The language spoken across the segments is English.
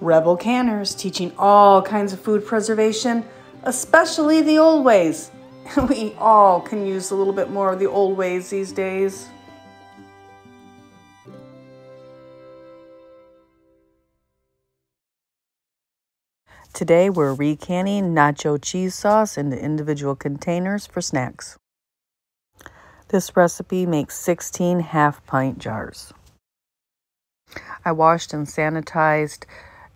Rebel Canners teaching all kinds of food preservation, especially the old ways. We all can use a little bit more of the old ways these days. Today we're recanning nacho cheese sauce into individual containers for snacks. This recipe makes 16 half pint jars. I washed and sanitized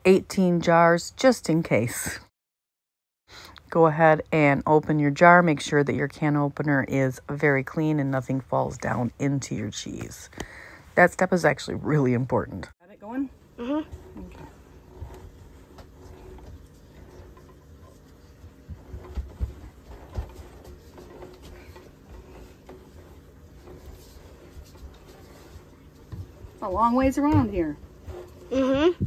18 jars just in case. Go ahead and open your jar. Make sure that your can opener is very clean and nothing falls down into your cheese. That step is actually really important. Got it going? Mm-hmm. A long ways around here. Mm-hmm.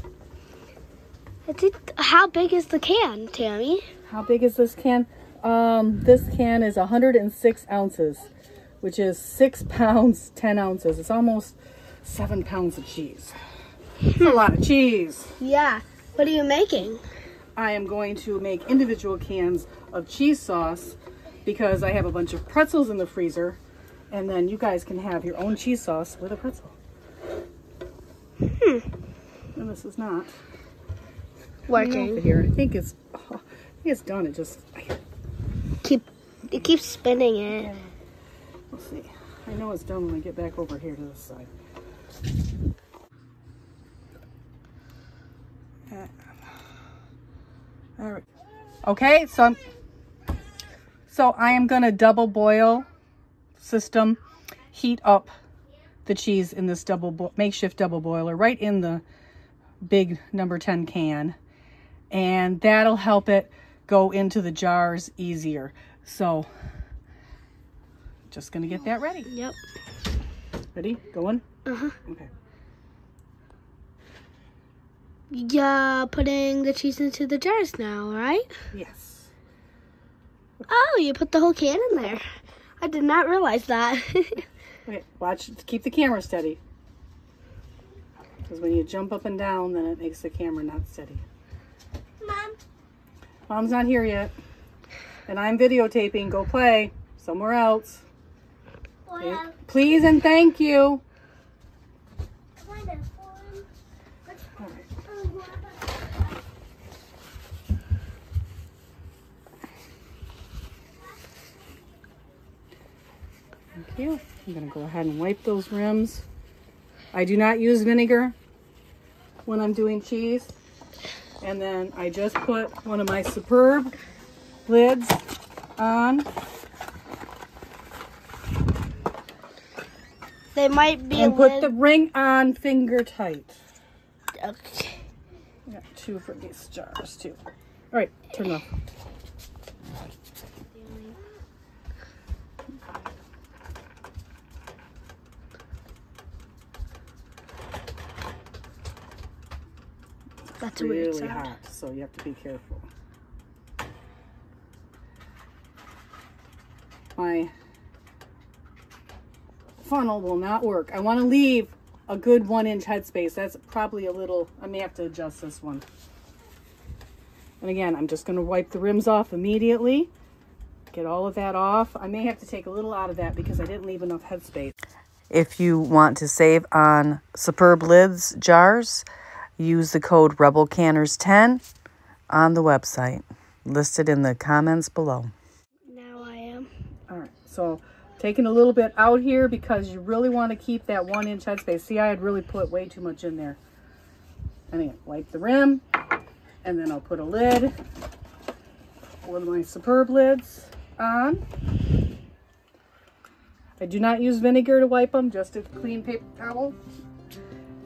How big is the can, Tammy? How big is this can? Um, this can is 106 ounces, which is six pounds, 10 ounces. It's almost seven pounds of cheese. It's a lot of cheese. Yeah. What are you making? I am going to make individual cans of cheese sauce because I have a bunch of pretzels in the freezer and then you guys can have your own cheese sauce with a pretzel. Hmm. And this is not. Working. Here, I think it's, oh, I think it's done. It just, Keep it keeps spinning it. we'll see. I know it's done when I get back over here to this side. All right. Okay, so I'm, so I am gonna double boil system, heat up the cheese in this double bo makeshift double boiler right in the big number 10 can and that'll help it go into the jars easier. So just gonna get that ready. Yep. Ready? Going? Uh-huh. Okay. Yeah, putting the cheese into the jars now, right? Yes. Oh, you put the whole can in there. I did not realize that. Okay, watch, keep the camera steady. Because when you jump up and down, then it makes the camera not steady. Mom. Mom's not here yet. And I'm videotaping. Go play somewhere else. Please and thank you. Thank you. I'm going to go ahead and wipe those rims. I do not use vinegar when I'm doing cheese. And then I just put one of my Superb lids on. They might be And put the ring on finger tight. Okay. I got two for these jars too. All right, turn off. That's a weird really sound. hot, so you have to be careful. My funnel will not work. I want to leave a good one inch headspace. That's probably a little, I may have to adjust this one. And again, I'm just going to wipe the rims off immediately. Get all of that off. I may have to take a little out of that because I didn't leave enough headspace. If you want to save on Superb Lids jars, use the code REBELCANNERS10 on the website, listed in the comments below. Now I am. All right, so taking a little bit out here because you really want to keep that one inch headspace. See, I had really put way too much in there. Anyway, wipe the rim, and then I'll put a lid, one of my Superb lids on. I do not use vinegar to wipe them, just a clean paper towel.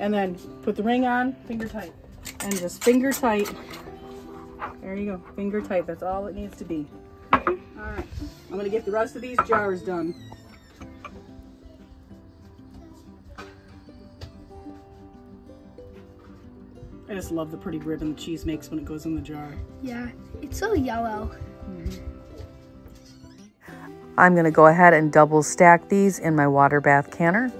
And then put the ring on, finger tight. And just finger tight. There you go, finger tight. That's all it needs to be. Mm-hmm. All right, I'm gonna get the rest of these jars done. I just love the pretty ribbon the cheese makes when it goes in the jar. Yeah, it's so yellow. Mm -hmm. I'm going to go ahead and double stack these in my water bath canner.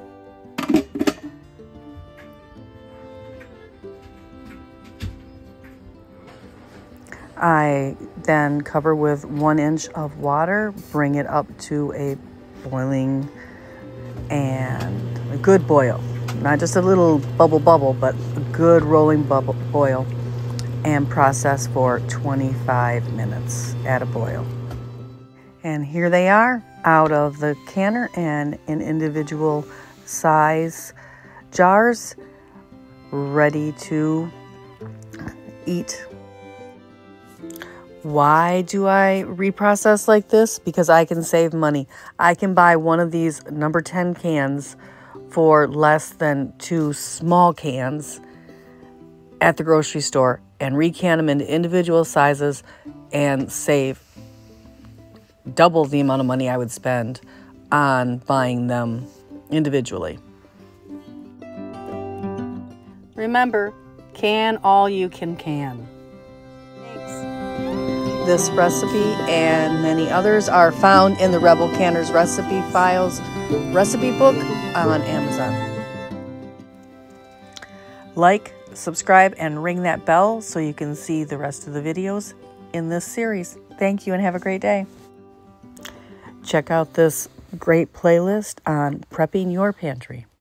I then cover with one inch of water, bring it up to a boiling and a good boil. Not just a little bubble bubble, but a good rolling bubble boil and process for 25 minutes at a boil. And here they are out of the canner and in individual size jars, ready to eat. Why do I reprocess like this? Because I can save money. I can buy one of these number 10 cans for less than two small cans at the grocery store and recan them into individual sizes and save double the amount of money I would spend on buying them individually. Remember, can all you can can. This recipe and many others are found in the Rebel Canners Recipe Files recipe book on Amazon. Like, subscribe, and ring that bell so you can see the rest of the videos in this series. Thank you and have a great day. Check out this great playlist on prepping your pantry.